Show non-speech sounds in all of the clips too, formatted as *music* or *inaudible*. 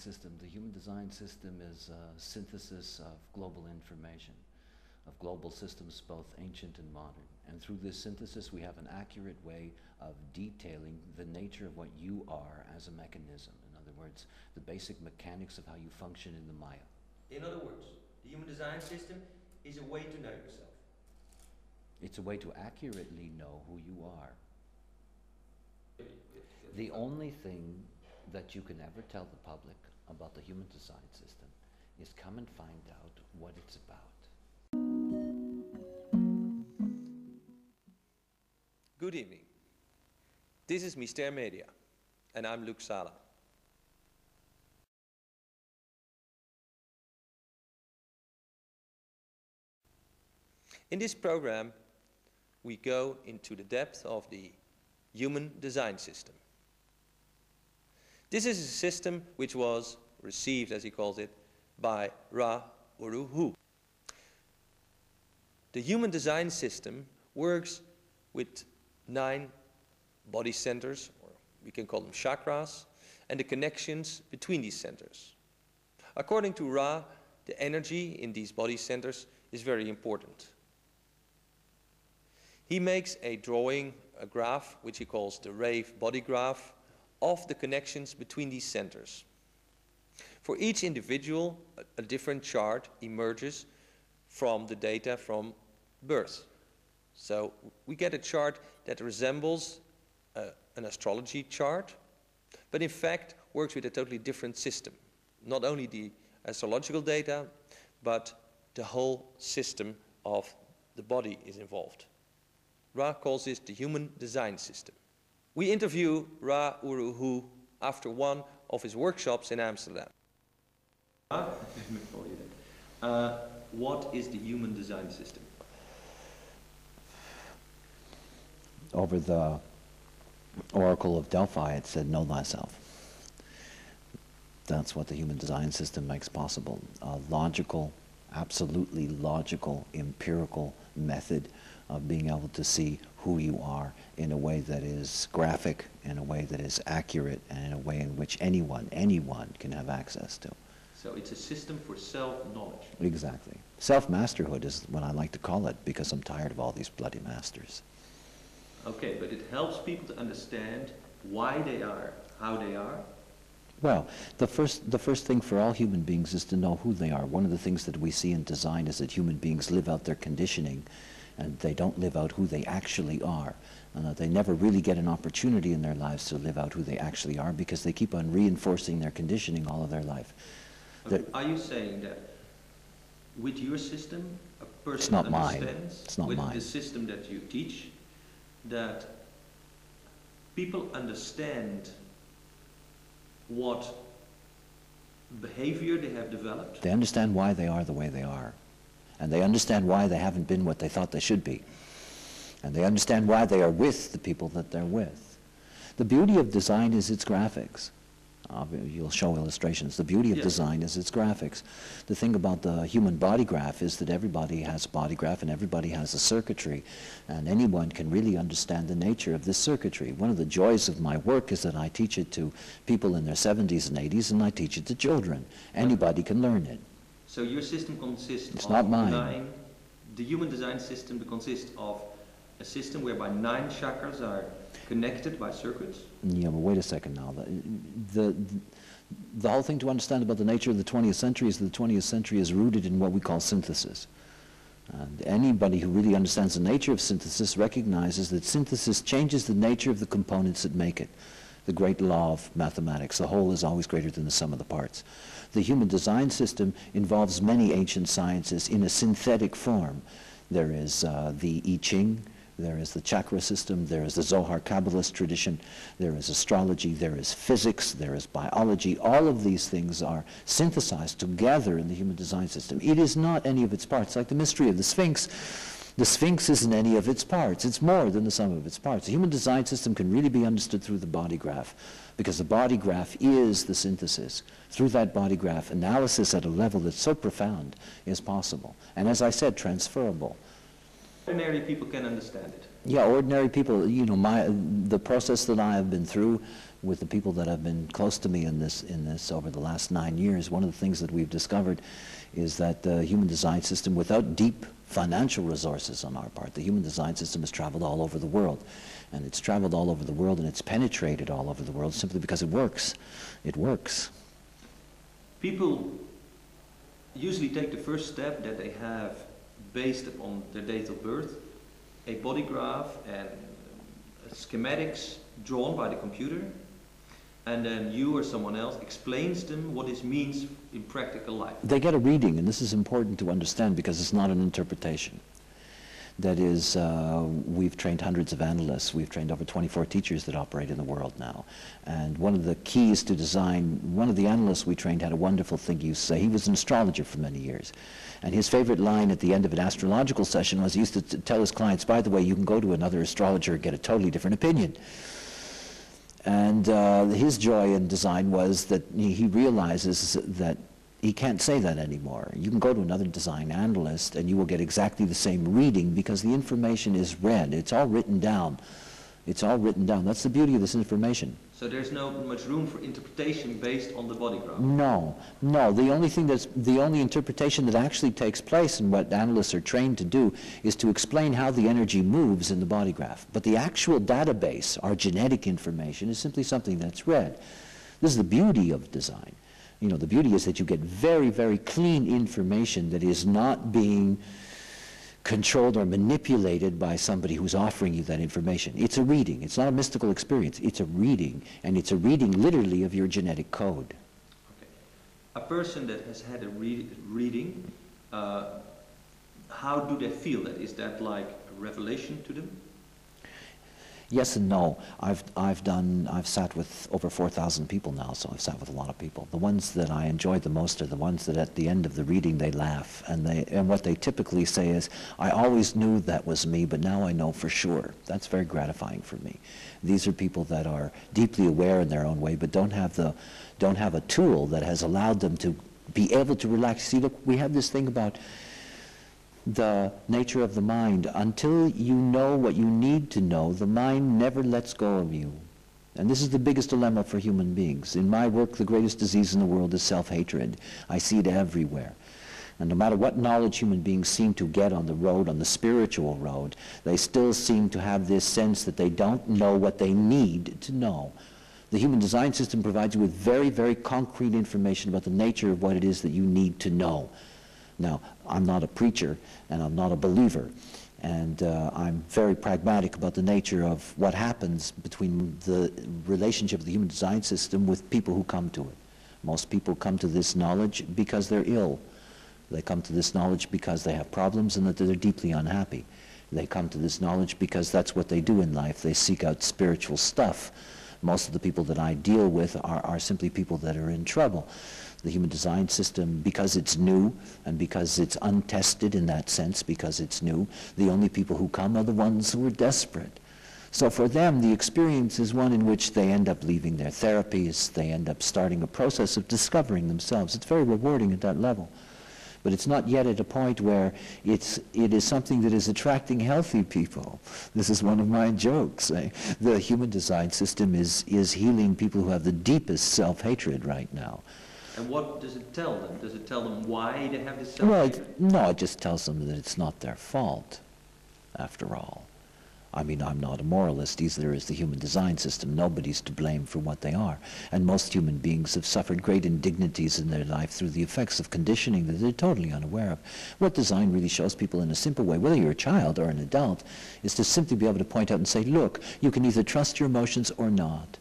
system. The human design system is a synthesis of global information, of global systems, both ancient and modern. And through this synthesis, we have an accurate way of detailing the nature of what you are as a mechanism. In other words, the basic mechanics of how you function in the Maya. In other words, the human design system is a way to know yourself. It's a way to accurately know who you are. The only thing that you can ever tell the public about the human design system is come and find out what it's about. Good evening. This is Myster Media, and I'm Luc Sala. In this program, we go into the depth of the human design system. This is a system which was received, as he calls it, by Ra Uru Hu. The human design system works with nine body centers, or we can call them chakras, and the connections between these centers. According to Ra, the energy in these body centers is very important. He makes a drawing, a graph, which he calls the Rave body graph, of the connections between these centers. For each individual, a, a different chart emerges from the data from birth. So we get a chart that resembles uh, an astrology chart, but in fact works with a totally different system. Not only the astrological data, but the whole system of the body is involved. Ra calls this the human design system. We interview Ra Uru Hu after one of his workshops in Amsterdam. *laughs* Uh, what is the human design system? Over the Oracle of Delphi, it said, Know thyself. That's what the human design system makes possible. A logical, absolutely logical, empirical method of being able to see who you are in a way that is graphic, in a way that is accurate, and in a way in which anyone, anyone can have access to. So it's a system for self-knowledge. Exactly. Self-masterhood is what I like to call it because I'm tired of all these bloody masters. Okay, but it helps people to understand why they are, how they are. Well, the first, the first thing for all human beings is to know who they are. One of the things that we see in design is that human beings live out their conditioning and they don't live out who they actually are. And that they never really get an opportunity in their lives to live out who they actually are because they keep on reinforcing their conditioning all of their life. Okay. Are you saying that with your system, a person it's not understands mine. It's not with mine. the system that you teach, that people understand what behavior they have developed? They understand why they are the way they are. And they understand why they haven't been what they thought they should be. And they understand why they are with the people that they're with. The beauty of design is its graphics. Uh, you'll show illustrations. The beauty of Yeah. design is its graphics. The thing about the human body graph is that everybody has a body graph and everybody has a circuitry. And anyone can really understand the nature of this circuitry. One of the joys of my work is that I teach it to people in their 70s and 80s and I teach it to children. Anybody can learn it. So your system consists It's of not mine. nine, the human design system consists of a system whereby nine chakras are connected by circuits. Yeah, but wait a second now. The, the, the whole thing to understand about the nature of the 20th century is that the 20th century is rooted in what we call synthesis. And anybody who really understands the nature of synthesis recognizes that synthesis changes the nature of the components that make it. The great law of mathematics, the whole is always greater than the sum of the parts. The human design system involves many ancient sciences in a synthetic form. There is uh, the I Ching, there is the chakra system, there is the Zohar Kabbalist tradition, there is astrology, there is physics, there is biology. All of these things are synthesized together in the human design system. It is not any of its parts, like the mystery of the Sphinx. The Sphinx isn't any of its parts. It's more than the sum of its parts. The human design system can really be understood through the body graph because the body graph is the synthesis. Through that body graph, analysis at a level that's so profound is possible. And as I said, transferable. Ordinary people can understand it. Yeah, ordinary people, you know, my, the process that I have been through with the people that have been close to me in this, in this over the last nine years, one of the things that we've discovered is that the human design system, without deep financial resources on our part, the human design system has traveled all over the world. And it's traveled all over the world and it's penetrated all over the world simply because it works. It works. People usually take the first step that they have based upon their date of birth, a body graph and schematics drawn by the computer, and then you or someone else explains them what this means in practical life. They get a reading, and this is important to understand because it's not an interpretation. That is, uh, we've trained hundreds of analysts. We've trained over 24 teachers that operate in the world now. And one of the keys to design, one of the analysts we trained had a wonderful thing he used to say. He was an astrologer for many years. And his favorite line at the end of an astrological session was he used to tell his clients, by the way, you can go to another astrologer and get a totally different opinion. And uh, his joy in design was that he, he realizes that he can't say that anymore. You can go to another design analyst and you will get exactly the same reading because the information is read. It's all written down. It's all written down. That's the beauty of this information. So there's no much room for interpretation based on the body graph? No, no. The only thing that's, the only interpretation that actually takes place and what analysts are trained to do is to explain how the energy moves in the body graph. But the actual database, our genetic information, is simply something that's read. This is the beauty of design. You know, the beauty is that you get very, very clean information that is not being controlled or manipulated by somebody who's offering you that information. It's a reading. It's not a mystical experience. It's a reading, and it's a reading literally of your genetic code. Okay. A person that has had a re reading, uh, how do they feel that? Is that like a revelation to them? Yes and no. I've, I've done, I've sat with over 4,000 people now, so I've sat with a lot of people. The ones that I enjoy the most are the ones that at the end of the reading they laugh. And, they, and what they typically say is, I always knew that was me, but now I know for sure. That's very gratifying for me. These are people that are deeply aware in their own way, but don't have, the, don't have a tool that has allowed them to be able to relax. See, look, we have this thing about the nature of the mind. Until you know what you need to know, the mind never lets go of you. And this is the biggest dilemma for human beings. In my work, the greatest disease in the world is self-hatred. I see it everywhere. And no matter what knowledge human beings seem to get on the road, on the spiritual road, they still seem to have this sense that they don't know what they need to know. The human design system provides you with very, very concrete information about the nature of what it is that you need to know. Now, I'm not a preacher and I'm not a believer. And uh, I'm very pragmatic about the nature of what happens between the relationship of the human design system with people who come to it. Most people come to this knowledge because they're ill. They come to this knowledge because they have problems and that they're deeply unhappy. They come to this knowledge because that's what they do in life. They seek out spiritual stuff. Most of the people that I deal with are, are simply people that are in trouble the human design system, because it's new and because it's untested in that sense, because it's new, the only people who come are the ones who are desperate. So for them, the experience is one in which they end up leaving their therapies, they end up starting a process of discovering themselves. It's very rewarding at that level. But it's not yet at a point where it's, it is something that is attracting healthy people. This is one of my jokes. Eh? The human design system is, is healing people who have the deepest self-hatred right now. And what does it tell them? Does it tell them why they have this Well, it, no, it just tells them that it's not their fault, after all. I mean, I'm not a moralist. Either is the human design system. Nobody's to blame for what they are. And most human beings have suffered great indignities in their life through the effects of conditioning that they're totally unaware of. What design really shows people in a simple way, whether you're a child or an adult, is to simply be able to point out and say, look, you can either trust your emotions or not.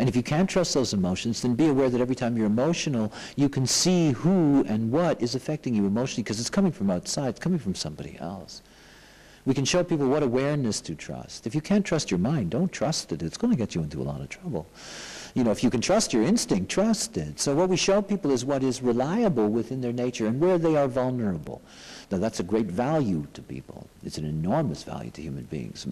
And if you can't trust those emotions, then be aware that every time you're emotional, you can see who and what is affecting you emotionally because it's coming from outside, it's coming from somebody else. We can show people what awareness to trust. If you can't trust your mind, don't trust it. It's going to get you into a lot of trouble. You know, if you can trust your instinct, trust it. So what we show people is what is reliable within their nature and where they are vulnerable. Now that's a great value to people. It's an enormous value to human beings.